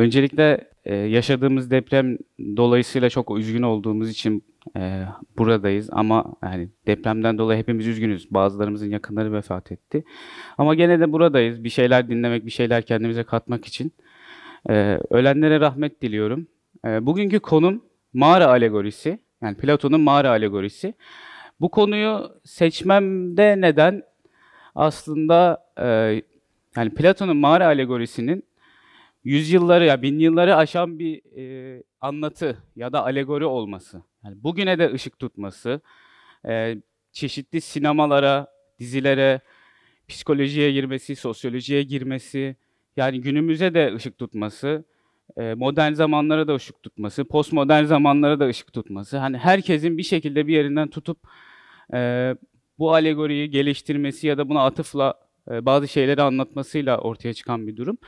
Öncelikle e, yaşadığımız deprem dolayısıyla çok üzgün olduğumuz için e, buradayız ama yani depremden dolayı hepimiz üzgünüz. Bazılarımızın yakınları vefat etti. Ama gene de buradayız. Bir şeyler dinlemek, bir şeyler kendimize katmak için. E, ölenlere rahmet diliyorum. E, bugünkü konum mağara alegorisi. Yani Platon'un mağara alegorisi. Bu konuyu seçmemde neden aslında e, yani Platon'un mağara alegorisinin yüzyılları ya bin yılları aşan bir e, anlatı ya da alegori olması. Yani bugüne de ışık tutması, e, çeşitli sinemalara, dizilere, psikolojiye girmesi, sosyolojiye girmesi, yani günümüze de ışık tutması, e, modern zamanlara da ışık tutması, postmodern zamanlara da ışık tutması. Hani herkesin bir şekilde bir yerinden tutup e, bu alegoriyi geliştirmesi ya da buna atıfla e, bazı şeyleri anlatmasıyla ortaya çıkan bir durum.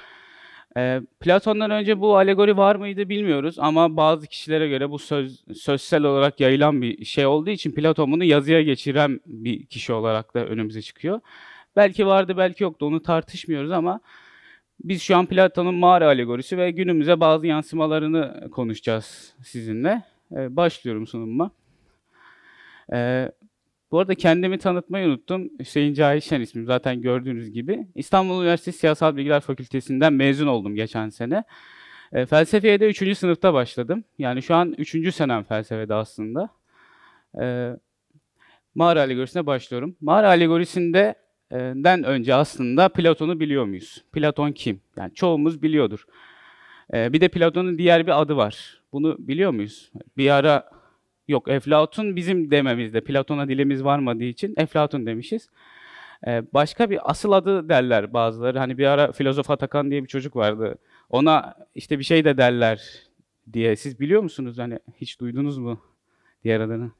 E, Platon'dan önce bu alegori var mıydı bilmiyoruz ama bazı kişilere göre bu söz, sözsel olarak yayılan bir şey olduğu için Platon bunu yazıya geçiren bir kişi olarak da önümüze çıkıyor. Belki vardı belki yoktu onu tartışmıyoruz ama biz şu an Platon'un mağara alegorisi ve günümüze bazı yansımalarını konuşacağız sizinle. Ee, başlıyorum sunumuma. Ee, bu arada kendimi tanıtmayı unuttum. Hüseyin Cahişen ismim zaten gördüğünüz gibi. İstanbul Üniversitesi Siyasal Bilgiler Fakültesinden mezun oldum geçen sene. E, felsefeye de 3. sınıfta başladım. Yani şu an 3. senem felsefede aslında. E, mağara alegorisine başlıyorum. Mağara alegorisinde den önce aslında Platon'u biliyor muyuz? Platon kim? Yani çoğumuz biliyordur. E, bir de Platon'un diğer bir adı var. Bunu biliyor muyuz? Bir ara Yok Eflatun bizim dememizde. Platon'a dilimiz varmadığı için Eflatun demişiz. Ee, başka bir asıl adı derler bazıları. Hani bir ara filozof Atakan diye bir çocuk vardı. Ona işte bir şey de derler diye. Siz biliyor musunuz? Hani hiç duydunuz mu diğer adını?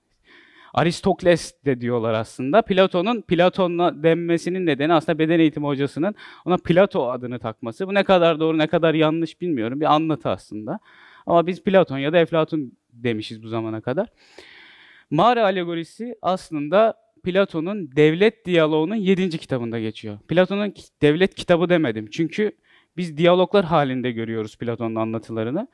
Aristokles de diyorlar aslında. Platon'un Platon'la denmesinin nedeni aslında beden eğitimi hocasının ona Plato adını takması. Bu ne kadar doğru ne kadar yanlış bilmiyorum. Bir anlatı aslında. Ama biz Platon ya da Eflatun demişiz bu zamana kadar. Mağara alegorisi aslında Platon'un devlet diyaloğunun 7. kitabında geçiyor. Platon'un devlet kitabı demedim. Çünkü biz diyaloglar halinde görüyoruz Platon'un anlatılarını.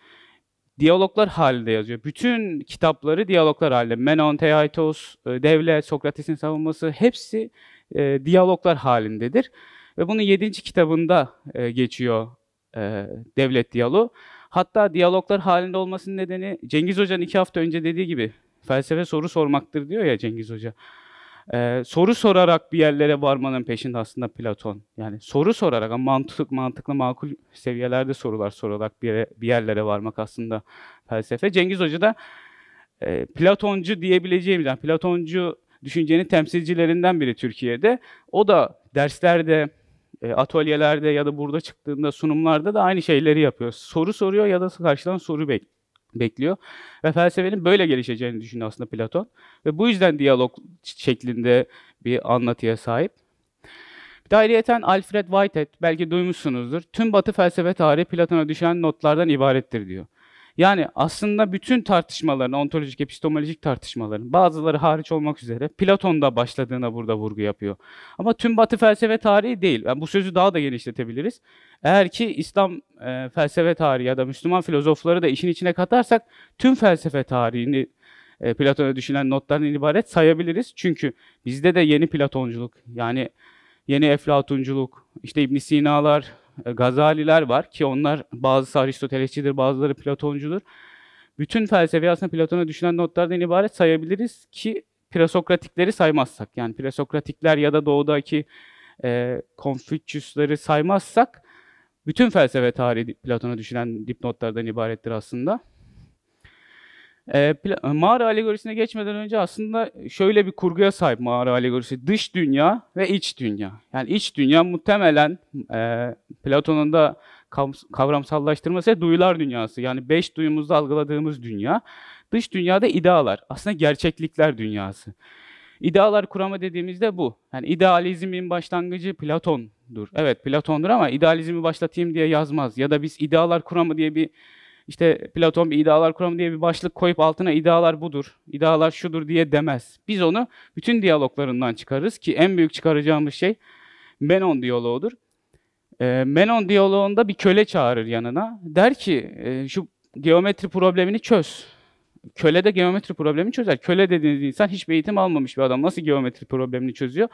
Diyaloglar halinde yazıyor. Bütün kitapları diyaloglar halinde. Menon, Theaitos, e, Devlet, Sokrates'in savunması hepsi e, diyaloglar halindedir. Ve bunun 7. kitabında e, geçiyor e, devlet diyaloğu. Hatta diyaloglar halinde olmasının nedeni Cengiz Hoca'nın iki hafta önce dediği gibi felsefe soru sormaktır diyor ya Cengiz Hoca. Ee, soru sorarak bir yerlere varmanın peşinde aslında Platon. Yani soru sorarak ama mantık, mantıklı makul seviyelerde sorular sorarak bir, yere, bir yerlere varmak aslında felsefe. Cengiz Hoca da e, Platoncu diyebileceğimiz, yani Platoncu düşüncenin temsilcilerinden biri Türkiye'de. O da derslerde, e, atölyelerde ya da burada çıktığında sunumlarda da aynı şeyleri yapıyor. Soru soruyor ya da karşıdan soru bek bekliyor. Ve felsefenin böyle gelişeceğini düşünüyor aslında Platon. Ve bu yüzden diyalog şeklinde bir anlatıya sahip. Bir de Alfred Whitehead, belki duymuşsunuzdur. Tüm batı felsefe tarihi Platon'a düşen notlardan ibarettir diyor. Yani aslında bütün tartışmaların, ontolojik, epistemolojik tartışmaların bazıları hariç olmak üzere Platon'da başladığına burada vurgu yapıyor. Ama tüm Batı felsefe tarihi değil. Yani bu sözü daha da genişletebiliriz. Eğer ki İslam e, felsefe tarihi ya da Müslüman filozofları da işin içine katarsak tüm felsefe tarihini e, Platon'a düşünen notlardan ibaret sayabiliriz. Çünkü bizde de yeni Platonculuk yani yeni Eflatunculuk, işte İbn Sina'lar, Gazaliler var ki onlar bazısı Aristotelesçidir, bazıları Platoncudur. Bütün felsefe aslında Platon'a düşünen notlardan ibaret sayabiliriz ki presokratikleri saymazsak. Yani presokratikler ya da doğudaki e, Konfüçyüsleri saymazsak bütün felsefe tarihi Platon'a düşünen dipnotlardan ibarettir aslında. E, mağara alegorisine geçmeden önce aslında şöyle bir kurguya sahip mağara alegorisi. Dış dünya ve iç dünya. Yani iç dünya muhtemelen e, Platon'un da kavramsallaştırması duyular dünyası. Yani beş duyumuzda algıladığımız dünya. Dış dünyada idealar. Aslında gerçeklikler dünyası. İdealar kuramı dediğimizde bu. Yani idealizmin başlangıcı Platon'dur. Evet Platon'dur ama idealizmi başlatayım diye yazmaz. Ya da biz idealar kuramı diye bir işte Platon bir idealar kuramı diye bir başlık koyup altına idealar budur, idealar şudur diye demez. Biz onu bütün diyaloglarından çıkarırız ki en büyük çıkaracağımız şey Menon diyaloğudur. E, Menon diyaloğunda bir köle çağırır yanına. Der ki e, şu geometri problemini çöz. Köle de geometri problemini çözer. Köle dediğiniz insan hiçbir eğitim almamış bir adam. Nasıl geometri problemini çözüyor?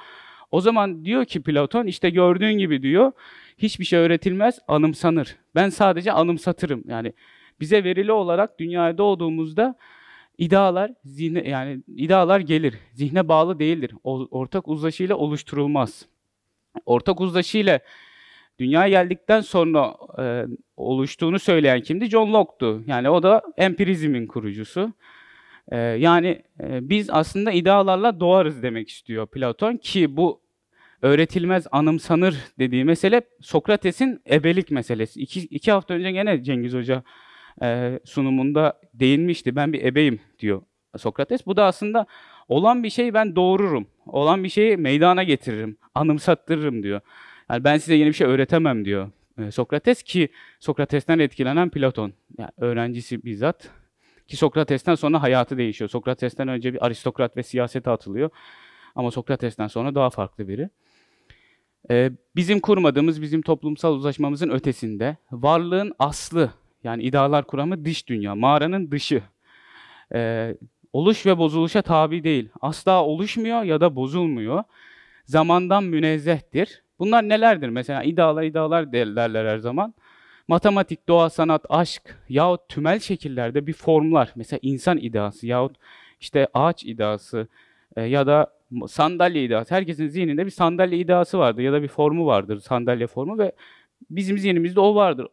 O zaman diyor ki Platon işte gördüğün gibi diyor hiçbir şey öğretilmez anımsanır. Ben sadece anımsatırım. Yani bize verili olarak dünyaya doğduğumuzda idealar zihne yani idealar gelir. Zihne bağlı değildir. O, ortak uzlaşıyla oluşturulmaz. Ortak uzlaşıyla dünyaya geldikten sonra e, oluştuğunu söyleyen kimdi? John Locke'tu. Yani o da empirizmin kurucusu. E, yani e, biz aslında idealarla doğarız demek istiyor Platon ki bu öğretilmez, anımsanır dediği mesele Sokrates'in ebelik meselesi. İki, iki hafta önce gene Cengiz Hoca e, sunumunda değinmişti. Ben bir ebeyim diyor Sokrates. Bu da aslında olan bir şeyi ben doğururum. Olan bir şeyi meydana getiririm, anımsattırırım diyor. Yani ben size yeni bir şey öğretemem diyor e, Sokrates ki Sokrates'ten etkilenen Platon. Yani öğrencisi bizzat. Ki Sokrates'ten sonra hayatı değişiyor. Sokrates'ten önce bir aristokrat ve siyasete atılıyor. Ama Sokrates'ten sonra daha farklı biri. Ee, bizim kurmadığımız, bizim toplumsal uzlaşmamızın ötesinde varlığın aslı, yani idealar kuramı dış dünya, mağaranın dışı. Ee, oluş ve bozuluşa tabi değil. Asla oluşmuyor ya da bozulmuyor. Zamandan münezzehtir. Bunlar nelerdir? Mesela idealar idealar derler her zaman. Matematik, doğa, sanat, aşk yahut tümel şekillerde bir formlar. Mesela insan ideası yahut işte ağaç ideası e, ya da sandalye iddiası. Herkesin zihninde bir sandalye iddiası vardır ya da bir formu vardır, sandalye formu ve bizim zihnimizde o vardır.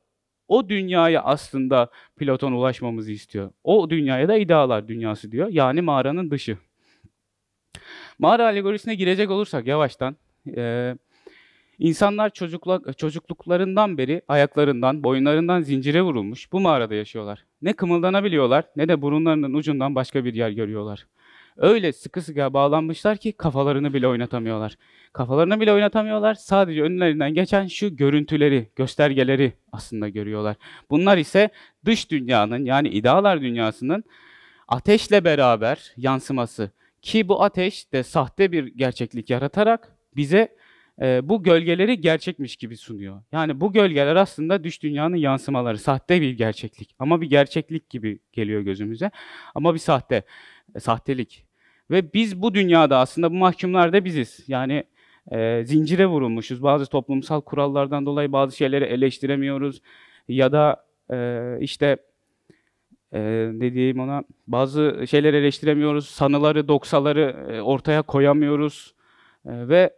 O dünyaya aslında Platon ulaşmamızı istiyor. O dünyaya da idealar dünyası diyor. Yani mağaranın dışı. Mağara alegorisine girecek olursak yavaştan, e, insanlar çocukluk, çocukluklarından beri ayaklarından, boyunlarından zincire vurulmuş bu mağarada yaşıyorlar. Ne kımıldanabiliyorlar ne de burunlarının ucundan başka bir yer görüyorlar. Öyle sıkı sıkı bağlanmışlar ki kafalarını bile oynatamıyorlar. Kafalarını bile oynatamıyorlar. Sadece önlerinden geçen şu görüntüleri, göstergeleri aslında görüyorlar. Bunlar ise dış dünyanın yani idealar dünyasının ateşle beraber yansıması. Ki bu ateş de sahte bir gerçeklik yaratarak bize e, bu gölgeleri gerçekmiş gibi sunuyor. Yani bu gölgeler aslında dış dünyanın yansımaları, sahte bir gerçeklik. Ama bir gerçeklik gibi geliyor gözümüze. Ama bir sahte, e, sahtelik. Ve biz bu dünyada aslında bu mahkumlar da biziz. Yani e, zincire vurulmuşuz. Bazı toplumsal kurallardan dolayı bazı şeyleri eleştiremiyoruz. Ya da e, işte e, dediğim ona bazı şeyleri eleştiremiyoruz. Sanıları, doksaları e, ortaya koyamıyoruz. E, ve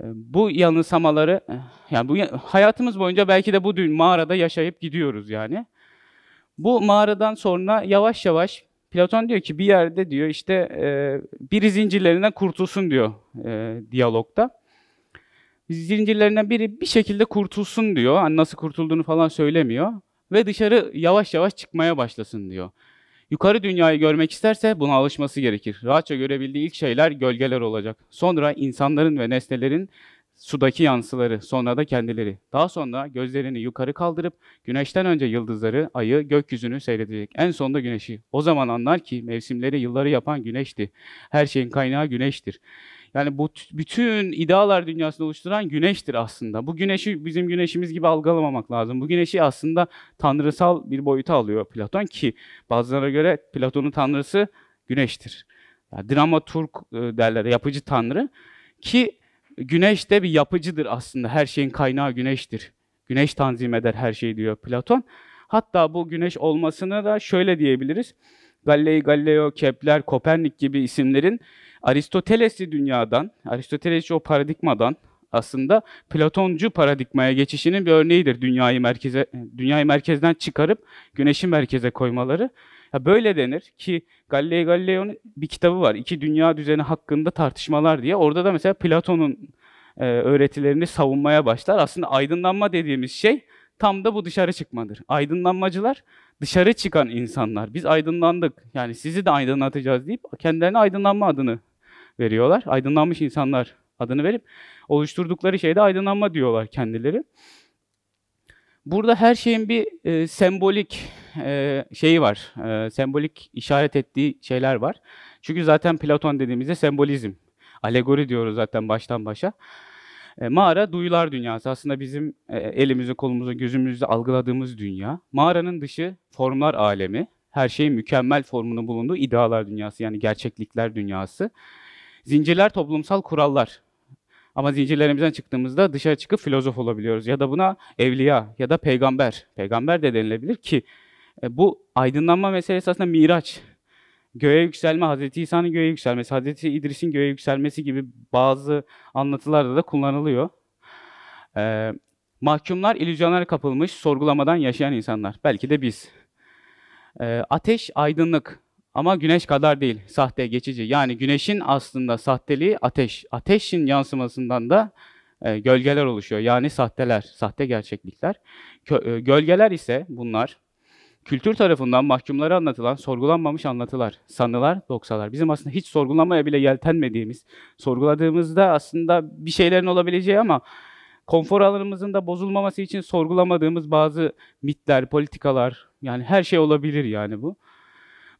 e, bu yanılsamaları e, yani bu hayatımız boyunca belki de bu dün mağarada yaşayıp gidiyoruz yani. Bu mağaradan sonra yavaş yavaş Platon diyor ki bir yerde diyor işte e, biri zincirlerinden kurtulsun diyor e, diyalogda. Zincirlerinden biri bir şekilde kurtulsun diyor. Hani nasıl kurtulduğunu falan söylemiyor. Ve dışarı yavaş yavaş çıkmaya başlasın diyor. Yukarı dünyayı görmek isterse buna alışması gerekir. Rahatça görebildiği ilk şeyler gölgeler olacak. Sonra insanların ve nesnelerin sudaki yansıları, sonra da kendileri. Daha sonra gözlerini yukarı kaldırıp güneşten önce yıldızları, ayı, gökyüzünü seyredecek. En sonunda güneşi. O zaman anlar ki mevsimleri, yılları yapan güneşti. Her şeyin kaynağı güneştir. Yani bu bütün idealar dünyasını oluşturan güneştir aslında. Bu güneşi bizim güneşimiz gibi algılamamak lazım. Bu güneşi aslında tanrısal bir boyuta alıyor Platon ki bazılarına göre Platon'un tanrısı güneştir. Yani dramaturg e, derler, yapıcı tanrı ki Güneş de bir yapıcıdır aslında. Her şeyin kaynağı güneştir. Güneş tanzim eder her şeyi diyor Platon. Hatta bu güneş olmasını da şöyle diyebiliriz. Galilei Galileo, Kepler, Kopernik gibi isimlerin Aristoteles'i dünyadan, Aristoteles'i o paradigmadan aslında Platoncu paradigmaya geçişinin bir örneğidir. Dünyayı merkeze dünyayı merkezden çıkarıp güneşi merkeze koymaları. Ya böyle denir ki Galileo Galileo'nun bir kitabı var. İki dünya düzeni hakkında tartışmalar diye. Orada da mesela Platon'un e, öğretilerini savunmaya başlar. Aslında aydınlanma dediğimiz şey tam da bu dışarı çıkmadır. Aydınlanmacılar dışarı çıkan insanlar. Biz aydınlandık. Yani sizi de aydınlatacağız deyip kendilerine aydınlanma adını veriyorlar. Aydınlanmış insanlar adını verip oluşturdukları şeyde aydınlanma diyorlar kendileri. Burada her şeyin bir e, sembolik e, şeyi var. E, sembolik işaret ettiği şeyler var. Çünkü zaten Platon dediğimizde sembolizm. Alegori diyoruz zaten baştan başa. E, mağara duyular dünyası. Aslında bizim e, elimizi, kolumuzu, gözümüzle algıladığımız dünya. Mağaranın dışı formlar alemi. Her şeyin mükemmel formunu bulunduğu idealar dünyası yani gerçeklikler dünyası. Zincirler toplumsal kurallar. Ama zincirlerimizden çıktığımızda dışarı çıkıp filozof olabiliyoruz. Ya da buna evliya ya da peygamber. Peygamber de denilebilir ki e, bu aydınlanma meselesi aslında miraç. Göğe yükselme, Hazreti İsa'nın göğe yükselmesi, Hazreti İdris'in göğe yükselmesi gibi bazı anlatılarda da kullanılıyor. Ee, mahkumlar illüzyonlara kapılmış, sorgulamadan yaşayan insanlar. Belki de biz. Ee, ateş aydınlık ama güneş kadar değil, sahte, geçici. Yani güneşin aslında sahteliği ateş. Ateşin yansımasından da e, gölgeler oluşuyor. Yani sahteler, sahte gerçeklikler. Kö, e, gölgeler ise bunlar kültür tarafından mahkumlara anlatılan sorgulanmamış anlatılar, sanılar, doksalar. Bizim aslında hiç sorgulamaya bile yeltenmediğimiz, sorguladığımızda aslında bir şeylerin olabileceği ama konfor alanımızın da bozulmaması için sorgulamadığımız bazı mitler, politikalar, yani her şey olabilir yani bu.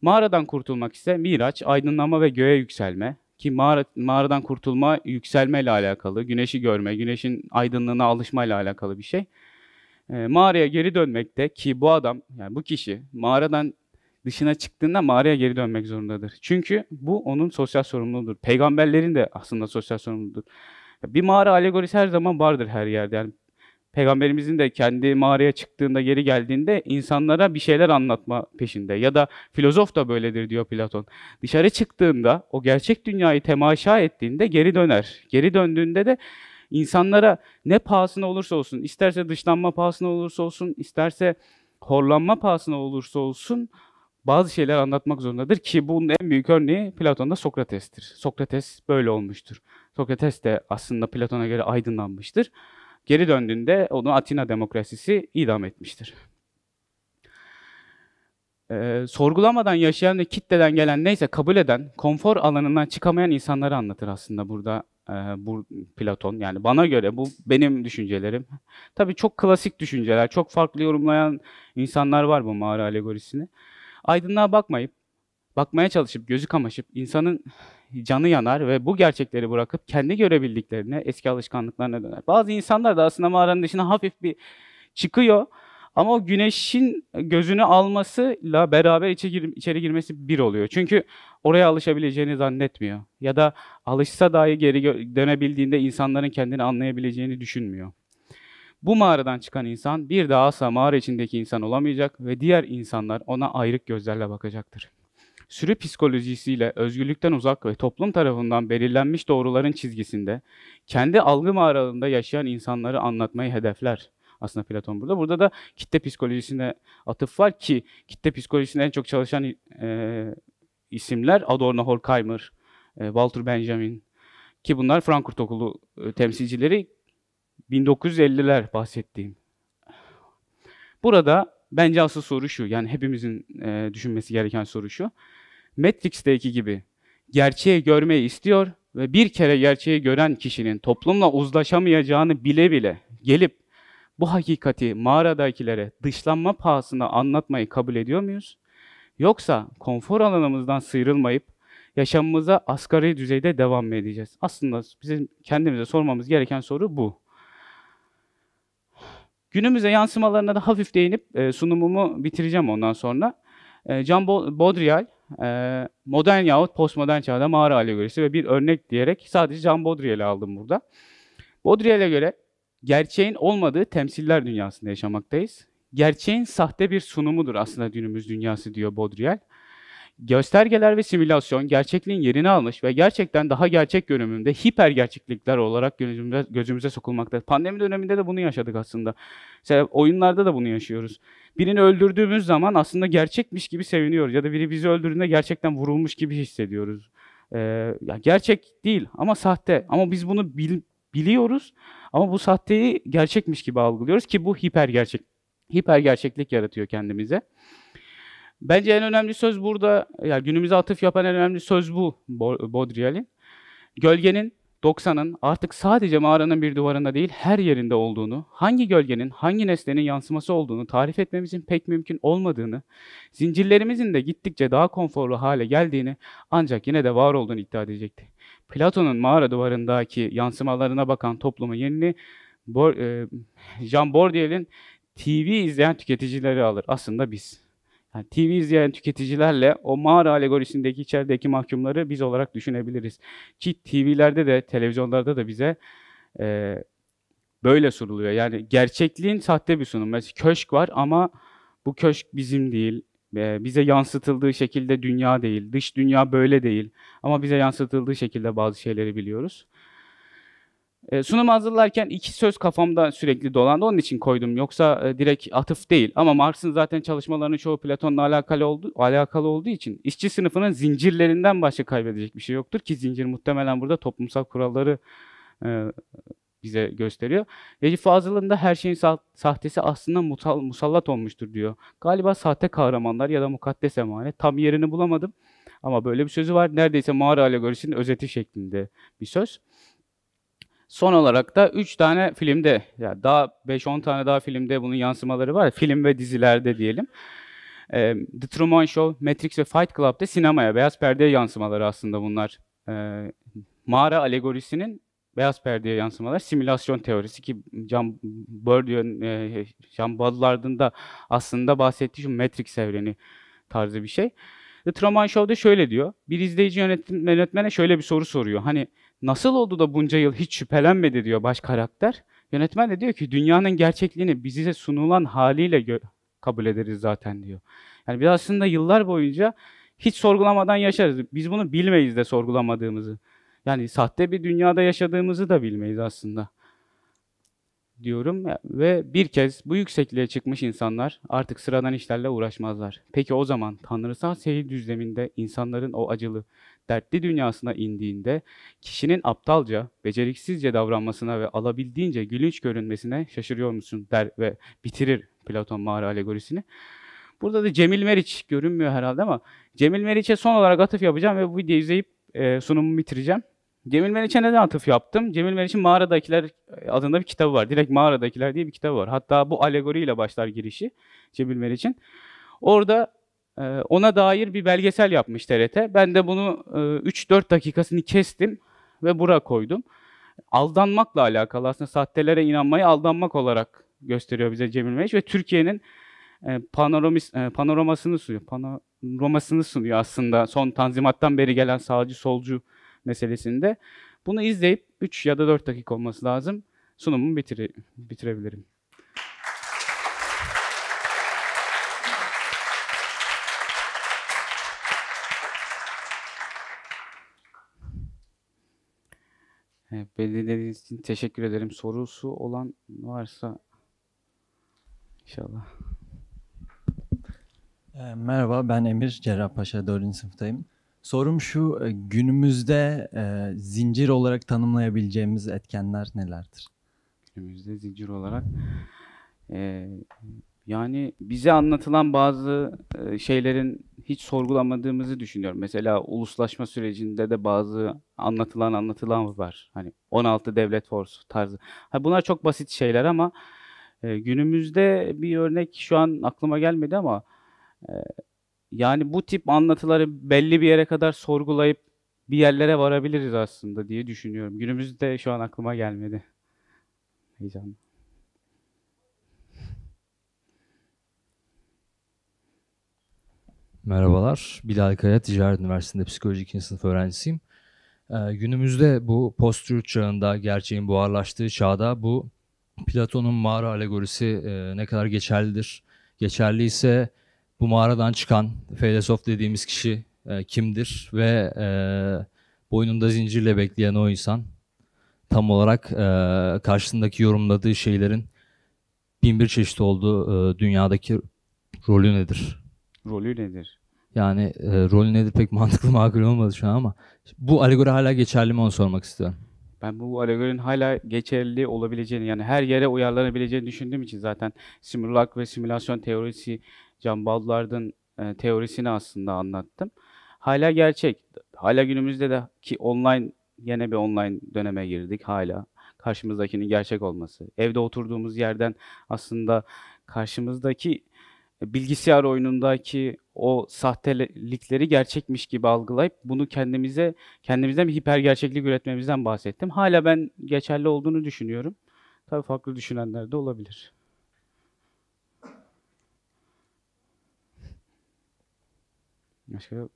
Mağaradan kurtulmak ise miraç, aydınlanma ve göğe yükselme. Ki mağara, mağaradan kurtulma yükselme ile alakalı, güneşi görme, güneşin aydınlığına alışma ile alakalı bir şey. E, mağaraya geri dönmekte ki bu adam, yani bu kişi mağaradan dışına çıktığında mağaraya geri dönmek zorundadır. Çünkü bu onun sosyal sorumluluğudur. Peygamberlerin de aslında sosyal sorumluluğudur. Bir mağara alegorisi her zaman vardır her yerde. Yani Peygamberimizin de kendi mağaraya çıktığında geri geldiğinde insanlara bir şeyler anlatma peşinde. Ya da filozof da böyledir diyor Platon. Dışarı çıktığında o gerçek dünyayı temaşa ettiğinde geri döner. Geri döndüğünde de insanlara ne pahasına olursa olsun, isterse dışlanma pahasına olursa olsun, isterse horlanma pahasına olursa olsun bazı şeyler anlatmak zorundadır ki bunun en büyük örneği Platon'da Sokrates'tir. Sokrates böyle olmuştur. Sokrates de aslında Platon'a göre aydınlanmıştır. Geri döndüğünde onu Atina demokrasisi idam etmiştir. Ee, sorgulamadan yaşayan ve kitleden gelen neyse kabul eden, konfor alanından çıkamayan insanları anlatır aslında burada e, bu Platon. Yani bana göre bu benim düşüncelerim. Tabii çok klasik düşünceler, çok farklı yorumlayan insanlar var bu mağara alegorisini. Aydınlığa bakmayıp, bakmaya çalışıp, gözü kamaşıp insanın canı yanar ve bu gerçekleri bırakıp kendi görebildiklerine, eski alışkanlıklarına döner. Bazı insanlar da aslında mağaranın dışına hafif bir çıkıyor ama o güneşin gözünü almasıyla beraber içeri, gir, içeri girmesi bir oluyor. Çünkü oraya alışabileceğini zannetmiyor. Ya da alışsa dahi geri dönebildiğinde insanların kendini anlayabileceğini düşünmüyor. Bu mağaradan çıkan insan bir daha asla mağara içindeki insan olamayacak ve diğer insanlar ona ayrık gözlerle bakacaktır sürü psikolojisiyle özgürlükten uzak ve toplum tarafından belirlenmiş doğruların çizgisinde kendi algı mağaralarında yaşayan insanları anlatmayı hedefler. Aslında Platon burada. Burada da kitle psikolojisine atıf var ki kitle psikolojisinde en çok çalışan e, isimler Adorno, Horkheimer, e, Walter Benjamin ki bunlar Frankfurt Okulu e, temsilcileri 1950'ler bahsettiğim. Burada bence asıl soru şu. Yani hepimizin e, düşünmesi gereken soru şu. Matrix'teki gibi gerçeği görmeyi istiyor ve bir kere gerçeği gören kişinin toplumla uzlaşamayacağını bile bile gelip bu hakikati mağaradakilere dışlanma pahasına anlatmayı kabul ediyor muyuz? Yoksa konfor alanımızdan sıyrılmayıp yaşamımıza asgari düzeyde devam mı edeceğiz? Aslında bizim kendimize sormamız gereken soru bu. Günümüze yansımalarına da hafif değinip e, sunumumu bitireceğim ondan sonra. E, Jean Baudrillard e, modern yahut postmodern çağda mağara alegorisi ve bir örnek diyerek sadece Jean Baudrillard'i aldım burada. Baudrillard'e göre gerçeğin olmadığı temsiller dünyasında yaşamaktayız. Gerçeğin sahte bir sunumudur aslında günümüz dünyası diyor Baudrillard. Göstergeler ve simülasyon gerçekliğin yerini almış ve gerçekten daha gerçek görünümünde hiper gerçeklikler olarak gözümüze, gözümüze sokulmakta. Pandemi döneminde de bunu yaşadık aslında. Mesela oyunlarda da bunu yaşıyoruz. Birini öldürdüğümüz zaman aslında gerçekmiş gibi seviniyoruz. Ya da biri bizi öldürdüğünde gerçekten vurulmuş gibi hissediyoruz. Ee, ya gerçek değil ama sahte. Ama biz bunu bil, biliyoruz ama bu sahteyi gerçekmiş gibi algılıyoruz ki bu hiper gerçek hiper gerçeklik yaratıyor kendimize. Bence en önemli söz burada, yani günümüze atıf yapan en önemli söz bu Baudrillard'in. Gölgenin 90'ın artık sadece mağaranın bir duvarında değil her yerinde olduğunu, hangi gölgenin hangi nesnenin yansıması olduğunu tarif etmemizin pek mümkün olmadığını, zincirlerimizin de gittikçe daha konforlu hale geldiğini ancak yine de var olduğunu iddia edecekti. Platon'un mağara duvarındaki yansımalarına bakan toplumun yerini e, Jean Bourdieu'nin TV izleyen tüketicileri alır. Aslında biz. Yani TV izleyen tüketicilerle o mağara alegorisindeki içerideki mahkumları biz olarak düşünebiliriz. Ki TV'lerde de televizyonlarda da bize e, böyle sunuluyor. Yani gerçekliğin sahte bir sunum. Mesela köşk var ama bu köşk bizim değil. E, bize yansıtıldığı şekilde dünya değil. Dış dünya böyle değil. Ama bize yansıtıldığı şekilde bazı şeyleri biliyoruz. E, sunum hazırlarken iki söz kafamda sürekli dolandı. Onun için koydum. Yoksa e, direkt atıf değil. Ama Marx'ın zaten çalışmalarının çoğu Platon'la alakalı, oldu, alakalı olduğu için işçi sınıfının zincirlerinden başka kaybedecek bir şey yoktur ki zincir muhtemelen burada toplumsal kuralları e, bize gösteriyor. Recep Fazıl'ın da her şeyin sa- sahtesi aslında mutal, musallat olmuştur diyor. Galiba sahte kahramanlar ya da mukaddes emanet. Tam yerini bulamadım. Ama böyle bir sözü var. Neredeyse mağara alegorisinin özeti şeklinde bir söz. Son olarak da 3 tane filmde, yani daha 5-10 tane daha filmde bunun yansımaları var. Film ve dizilerde diyelim. E, The Truman Show, Matrix ve Fight Club'da sinemaya, beyaz perdeye yansımaları aslında bunlar. E, mağara alegorisinin beyaz perdeye yansımalar, simülasyon teorisi ki John Bourdieu'nun, e, Jean Baudelaire'ın da aslında bahsettiği şu Matrix evreni tarzı bir şey. The Truman Show'da şöyle diyor. Bir izleyici yönetmene şöyle bir soru soruyor. Hani nasıl oldu da bunca yıl hiç şüphelenmedi diyor baş karakter. Yönetmen de diyor ki dünyanın gerçekliğini bize sunulan haliyle kabul ederiz zaten diyor. Yani biz aslında yıllar boyunca hiç sorgulamadan yaşarız. Biz bunu bilmeyiz de sorgulamadığımızı. Yani sahte bir dünyada yaşadığımızı da bilmeyiz aslında diyorum ve bir kez bu yüksekliğe çıkmış insanlar artık sıradan işlerle uğraşmazlar. Peki o zaman tanrısal seyir düzleminde insanların o acılı, dertli dünyasına indiğinde kişinin aptalca, beceriksizce davranmasına ve alabildiğince gülünç görünmesine şaşırıyor musun der ve bitirir Platon mağara alegorisini. Burada da Cemil Meriç görünmüyor herhalde ama Cemil Meriç'e son olarak atıf yapacağım ve bu videoyu izleyip e, sunumumu bitireceğim. Cemil Meriç'e neden atıf yaptım? Cemil Meriç'in Mağaradakiler adında bir kitabı var. Direkt Mağaradakiler diye bir kitabı var. Hatta bu alegoriyle başlar girişi Cemil Meriç'in. Orada e, ona dair bir belgesel yapmış TRT. Ben de bunu e, 3-4 dakikasını kestim ve bura koydum. Aldanmakla alakalı aslında sahtelere inanmayı aldanmak olarak gösteriyor bize Cemil Meriç ve Türkiye'nin e, panoramis, e, panoramasını sunuyor. Panoramasını sunuyor aslında son tanzimattan beri gelen sağcı solcu meselesinde. Bunu izleyip 3 ya da 4 dakika olması lazım. Sunumumu bitire, bitirebilirim. Evet, belirlediğiniz için teşekkür ederim. Sorusu olan varsa inşallah. E, merhaba, ben Emir. Cerrahpaşa 4. sınıftayım. Sorum şu, e, günümüzde e, zincir olarak tanımlayabileceğimiz etkenler nelerdir? Günümüzde zincir olarak e, yani bize anlatılan bazı e, şeylerin hiç sorgulamadığımızı düşünüyorum. Mesela uluslaşma sürecinde de bazı anlatılan anlatılan var. Hani 16 devlet force tarzı. Ha, bunlar çok basit şeyler ama e, günümüzde bir örnek şu an aklıma gelmedi ama e, yani bu tip anlatıları belli bir yere kadar sorgulayıp bir yerlere varabiliriz aslında diye düşünüyorum. Günümüzde şu an aklıma gelmedi. Heyecanlı. Merhabalar. Bilal Kaya Ticaret Üniversitesi'nde psikoloji 2. sınıf öğrencisiyim. Ee, günümüzde bu post çağında, gerçeğin buharlaştığı çağda bu Platon'un mağara alegorisi e, ne kadar geçerlidir? Geçerliyse bu mağaradan çıkan filozof dediğimiz kişi e, kimdir ve e, boynunda zincirle bekleyen o insan tam olarak e, karşısındaki yorumladığı şeylerin bin bir çeşit olduğu e, dünyadaki rolü nedir? Rolü nedir? Yani e, rolü nedir pek mantıklı makul olmadı şu an ama bu alegori hala geçerli mi onu sormak istiyorum. Ben bu alegorinin hala geçerli olabileceğini yani her yere uyarlanabileceğini düşündüğüm için zaten simülak ve simülasyon teorisi Can Baldlard'ın e, teorisini aslında anlattım. Hala gerçek. Hala günümüzde de ki online yine bir online döneme girdik hala. Karşımızdakinin gerçek olması. Evde oturduğumuz yerden aslında karşımızdaki bilgisayar oyunundaki o sahtelikleri gerçekmiş gibi algılayıp bunu kendimize kendimizden bir hiper gerçeklik üretmemizden bahsettim. Hala ben geçerli olduğunu düşünüyorum. Tabii farklı düşünenler de olabilir. Başka